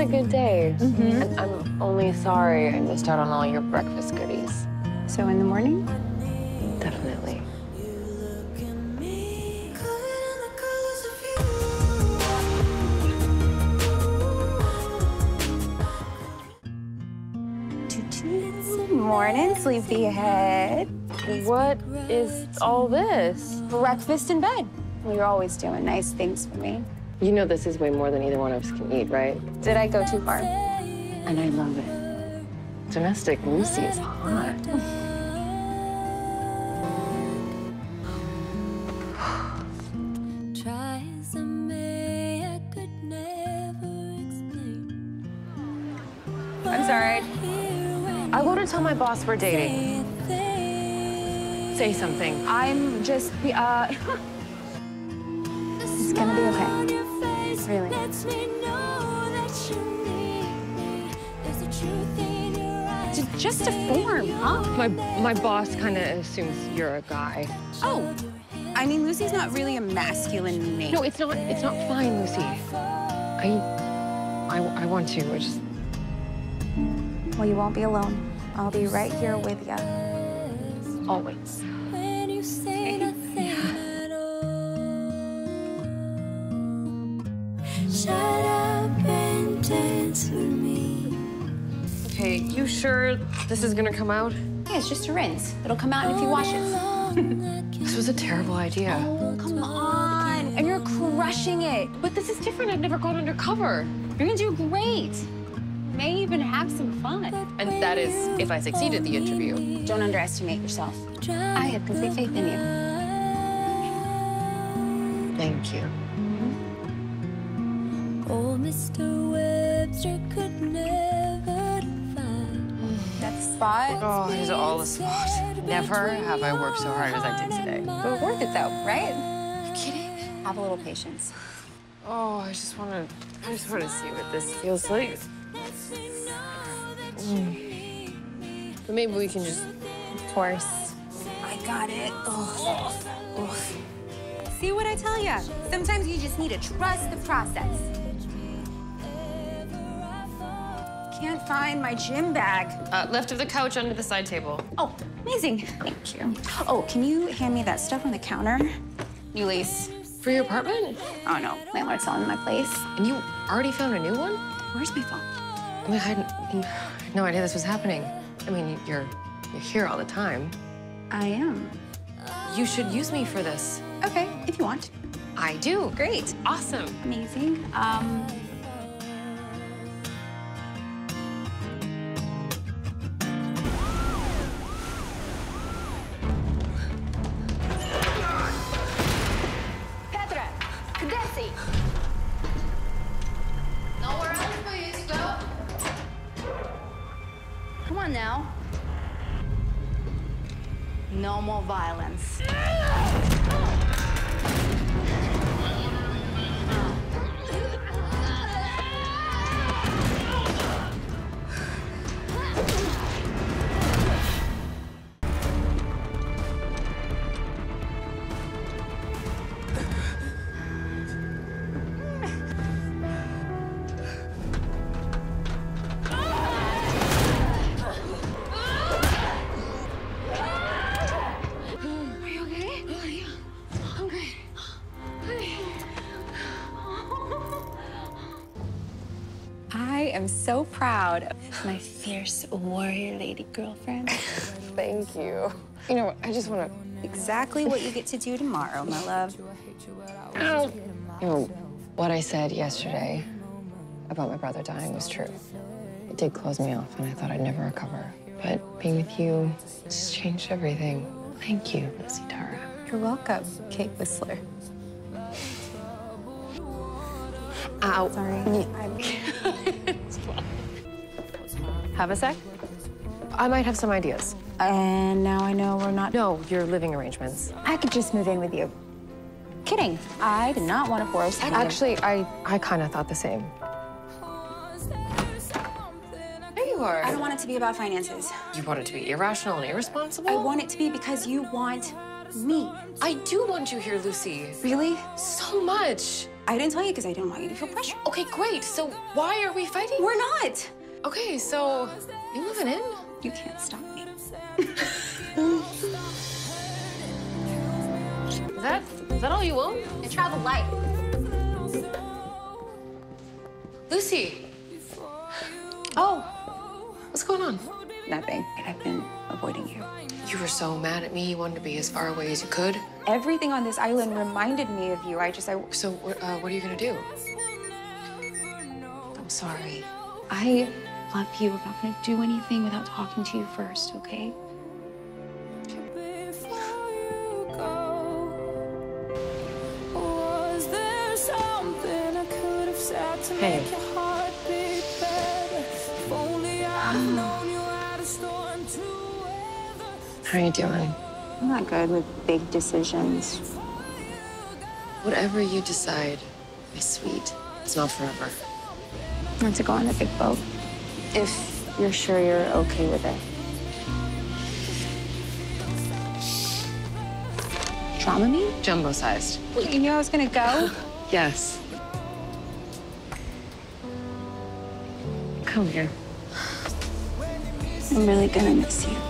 a good day. Mm-hmm. And I'm only sorry I missed out on all your breakfast goodies. So in the morning? Definitely. Morning, sleepyhead. What is all this? Breakfast in bed. Well, you're always doing nice things for me. You know this is way more than either one of us can eat, right? Did I go too far? And I love it. Domestic Lucy is hot. I may, I could never explain. I'm sorry. I want to tell my boss we're dating. Say something. I'm just, uh, it's gonna be okay. Really. Lets me know that you need me. There's a truth in your eyes. J- Just a form, huh? My my boss kind of assumes you're a guy. Oh, I mean, Lucy's not really a masculine name. No, it's not. It's not fine, Lucy. I I, I want to. I just Well, you won't be alone. I'll be right here with you. always. Sure this is gonna come out? Yeah, it's just a rinse. It'll come out in a few washes. This was a terrible idea. Come on, and you're crushing it. But this is different. I've never gone undercover. You're gonna do great. May even have some fun. And that is if I succeed at the interview. Don't underestimate yourself. I have complete faith in you. Thank you. Oh, Mr. Webster could never define. That spot, Oh, it's all a spot. Never have I worked so hard as I did today. but worth it though, right? You kidding? Have a little patience. Oh, I just want to. I just want to see what this feels like. Mm. But maybe we can just. Of course. I got it. Oh. See what I tell you? Sometimes you just need to trust the process. Can't find my gym bag. Uh, left of the couch under the side table. Oh, amazing. Thank you. Oh, can you hand me that stuff on the counter? New lease. For your apartment? Oh no, landlord's selling my place. And you already found a new one? Where's my phone? I mean, I had no idea this was happening. I mean, you're you're here all the time. I am. You should use me for this. Okay, if you want. I do. Great. Awesome. Amazing. Um, No more violence. I am so proud of my fierce warrior lady girlfriend. Thank you. You know, I just want to. exactly what you get to do tomorrow, my love. Ow. You know, what I said yesterday about my brother dying was true. It did close me off, and I thought I'd never recover. But being with you just changed everything. Thank you, Lucy Tara. You're welcome, Kate Whistler. Ow. Sorry. Have a sec? I might have some ideas. And now I know we're not. No, your living arrangements. I could just move in with you. Kidding. I did not want to force. you. Actually, I, I kind of thought the same. There you are. I don't want it to be about finances. You want it to be irrational and irresponsible? I want it to be because you want me. I do want you here, Lucy. Really? So much. I didn't tell you because I didn't want you to feel pressure. Okay, great. So why are we fighting? We're not. Okay, so you moving in? You can't stop me. Is that is that all you own? I travel light. Lucy. Oh, what's going on? Nothing. I've been avoiding you. You were so mad at me. You wanted to be as far away as you could. Everything on this island reminded me of you. I just, I, So uh, what are you gonna do? I'm sorry. I love you. I'm not gonna do anything without talking to you first, okay? Before you go, was there something I could have said to Hey. make your heart beat better? If only I'd known you had a storm to weather. How are you doing? I'm not good with big decisions. Whatever you decide, my sweet, it's not forever. Not to go on a big boat. If you're sure you're okay with it. Trauma me? Jumbo sized. You knew I was gonna go? Yes. Come here. I'm really gonna miss you.